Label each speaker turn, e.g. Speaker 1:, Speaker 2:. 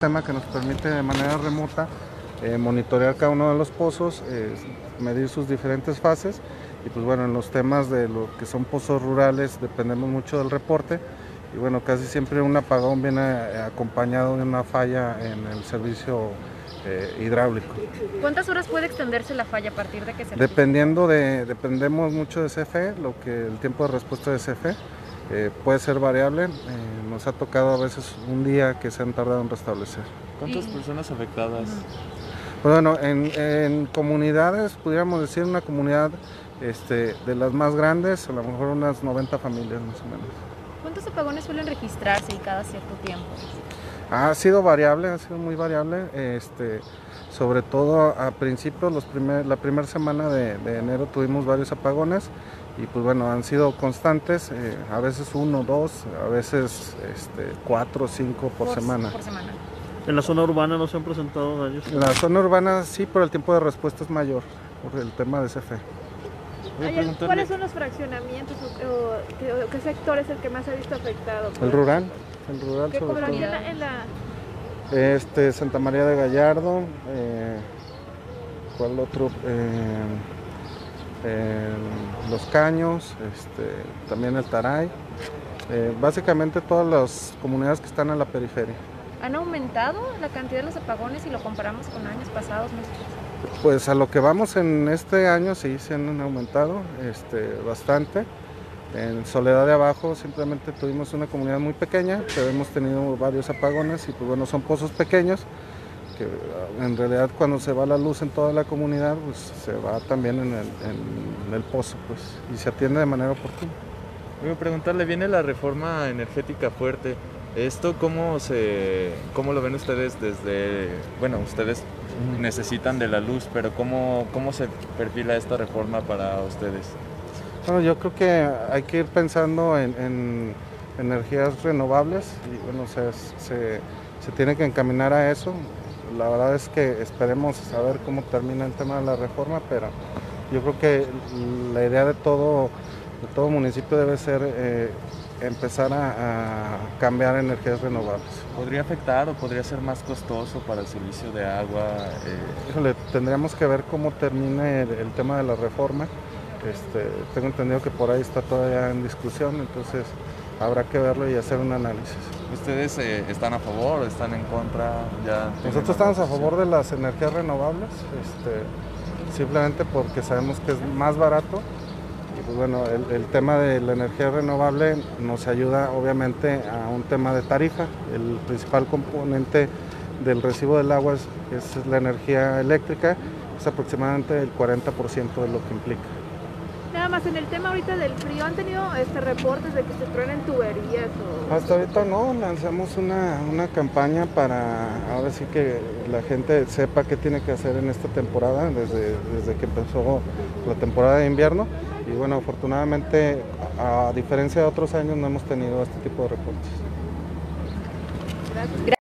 Speaker 1: sistema que nos permite de manera remota eh, monitorear cada uno de los pozos, eh, medir sus diferentes fases y pues bueno, en los temas de lo que son pozos rurales dependemos mucho del reporte y bueno, casi siempre un apagón viene eh, acompañado de una falla en el servicio eh, hidráulico.
Speaker 2: ¿Cuántas horas puede extenderse la falla a partir de que se
Speaker 1: Dependiendo de, dependemos mucho de CFE, lo que el tiempo de respuesta de CFE eh, puede ser variable. Nos ha tocado a veces un día que se han tardado en restablecer.
Speaker 3: ¿Cuántas personas afectadas?
Speaker 1: Pues bueno, en, en comunidades, pudiéramos decir una comunidad este, de las más grandes, a lo mejor unas 90 familias más o menos.
Speaker 2: ¿Cuántos apagones suelen registrarse y cada cierto tiempo?
Speaker 1: Ha sido variable, ha sido muy variable, este, sobre todo a principios, los primer, la primera semana de, de enero tuvimos varios apagones y pues bueno, han sido constantes, eh, a veces uno, dos, a veces este, cuatro, cinco por, semana.
Speaker 2: Por semana.
Speaker 4: En la zona urbana no se han presentado daños.
Speaker 1: En la zona urbana sí, pero el tiempo de respuesta es mayor por el tema de CFE.
Speaker 3: Preguntarle-
Speaker 5: ¿Cuáles son los fraccionamientos o, o qué, sector es el que más se ha visto afectado?
Speaker 1: El rural, el rural
Speaker 5: ¿Qué
Speaker 1: sobre todo.
Speaker 5: en la, en la-
Speaker 1: Este, Santa María de Gallardo, eh, ¿cuál otro? Eh, eh, Los Caños, este, también el Taray, eh, básicamente todas las comunidades que están en la periferia.
Speaker 2: ¿Han aumentado la cantidad de los apagones si lo comparamos con años pasados? meses pasados?
Speaker 1: Pues a lo que vamos en este año sí se han aumentado este, bastante. En Soledad de Abajo simplemente tuvimos una comunidad muy pequeña, pero hemos tenido varios apagones y pues bueno, son pozos pequeños que ah, en realidad cuando se va la luz en toda la comunidad pues se va también en el, en el pozo pues y se atiende de manera oportuna.
Speaker 3: Voy a preguntarle, viene la reforma energética fuerte. ¿Esto cómo, se, cómo lo ven ustedes desde, bueno, ustedes necesitan de la luz, pero cómo, cómo se perfila esta reforma para ustedes?
Speaker 1: Bueno, yo creo que hay que ir pensando en, en energías renovables y bueno, se, se tiene que encaminar a eso. La verdad es que esperemos saber cómo termina el tema de la reforma, pero yo creo que la idea de todo, de todo municipio debe ser eh, empezar a, a cambiar energías renovables.
Speaker 3: ¿Podría afectar o podría ser más costoso para el servicio de agua? eh,
Speaker 1: Híjole, tendríamos que ver cómo termina el, el tema de la reforma. Este, tengo entendido que por ahí está todavía en discusión, entonces habrá que verlo y hacer un análisis.
Speaker 3: ¿Ustedes eh, están a favor o están en contra? Ya
Speaker 1: Nosotros estamos a favor de las energías renovables, este, simplemente porque sabemos que es más barato. Pues bueno, el, el tema de la energía renovable nos ayuda obviamente a un tema de tarifa. El principal componente del recibo del agua es, es la energía eléctrica, es aproximadamente el 40% de lo que implica.
Speaker 5: nada más en el tema ahorita del frío, ¿han tenido este reportes de que se truenan tuberías o...?
Speaker 1: Hasta ahorita no, lanzamos una, una campaña para ahora sí que la gente sepa qué tiene que hacer en esta temporada, desde, desde que empezó la temporada de invierno. Y bueno, afortunadamente, a, diferencia de otros años, no hemos tenido este tipo de reportes.